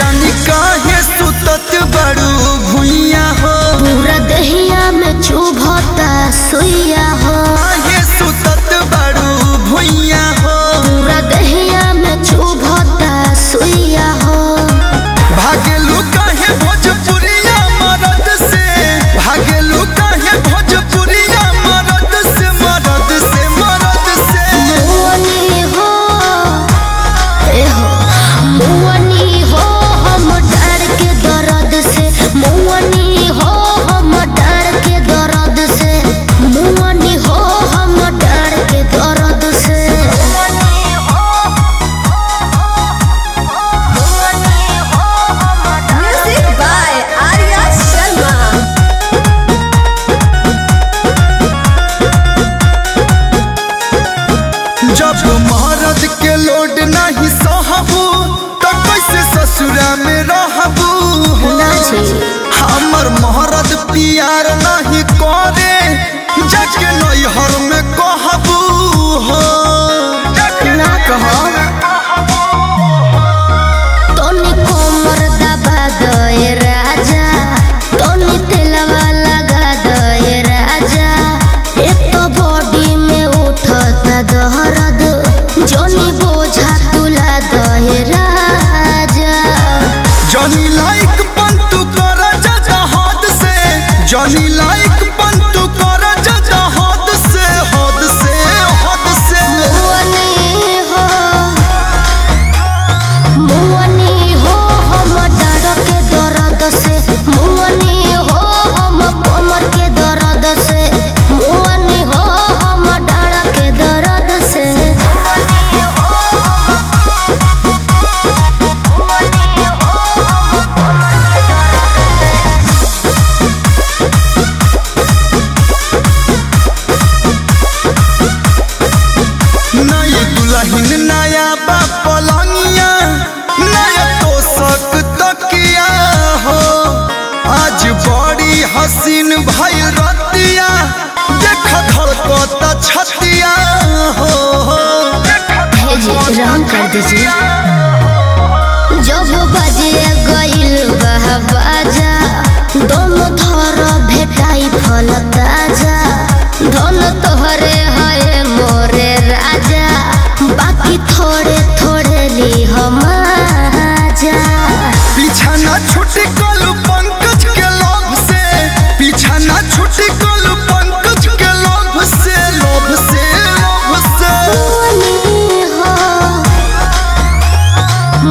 रानी काहे सुतत बड़ू भुइया हो। पूरा दहिया में चुभता सुइया नहीं सहबू तो कैसे ससुरा में रहबू हमर मोहरत प्यार Johnny like बहिन नया बापलनिया नया तो सकत किया हो आज बड़ी हसीन भाई रतिया देख धड़कत छतिया हो रंग कर दीजिए